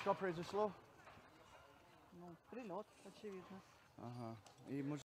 Что произошло? Ну, прилет, очевидно. Ага. И, может,